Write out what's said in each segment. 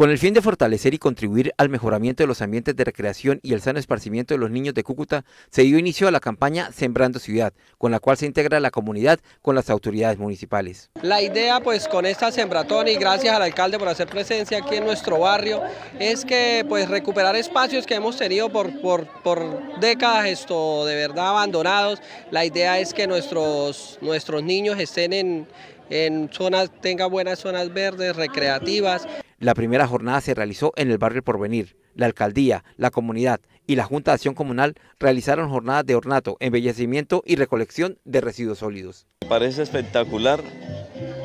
Con el fin de fortalecer y contribuir al mejoramiento de los ambientes de recreación y el sano esparcimiento de los niños de Cúcuta, se dio inicio a la campaña Sembrando Ciudad, con la cual se integra la comunidad con las autoridades municipales. La idea pues con esta sembratón y gracias al alcalde por hacer presencia aquí en nuestro barrio es que pues recuperar espacios que hemos tenido por, por, por décadas esto de verdad abandonados. La idea es que nuestros, nuestros niños estén en, en zonas, tengan buenas zonas verdes, recreativas. La primera jornada se realizó en el barrio Porvenir. La alcaldía, la comunidad y la Junta de Acción Comunal realizaron jornadas de ornato, embellecimiento y recolección de residuos sólidos. Me parece espectacular.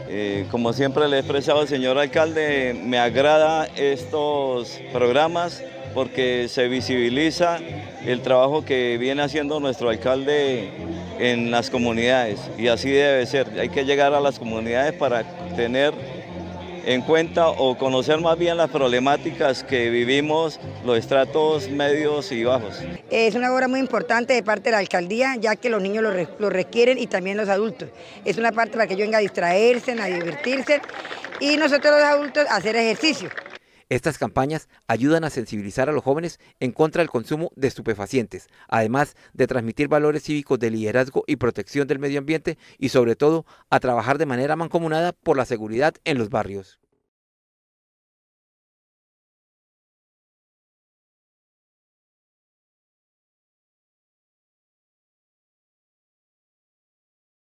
Eh, como siempre le he expresado al señor alcalde, me agrada estos programas porque se visibiliza el trabajo que viene haciendo nuestro alcalde en las comunidades y así debe ser. Hay que llegar a las comunidades para tener en cuenta o conocer más bien las problemáticas que vivimos los estratos medios y bajos. Es una obra muy importante de parte de la alcaldía, ya que los niños lo, requieren y también los adultos. Es una parte para que ellos vengan a distraerse, a divertirse y nosotros los adultos a hacer ejercicio. Estas campañas ayudan a sensibilizar a los jóvenes en contra del consumo de estupefacientes, además de transmitir valores cívicos de liderazgo y protección del medio ambiente y sobre todo a trabajar de manera mancomunada por la seguridad en los barrios.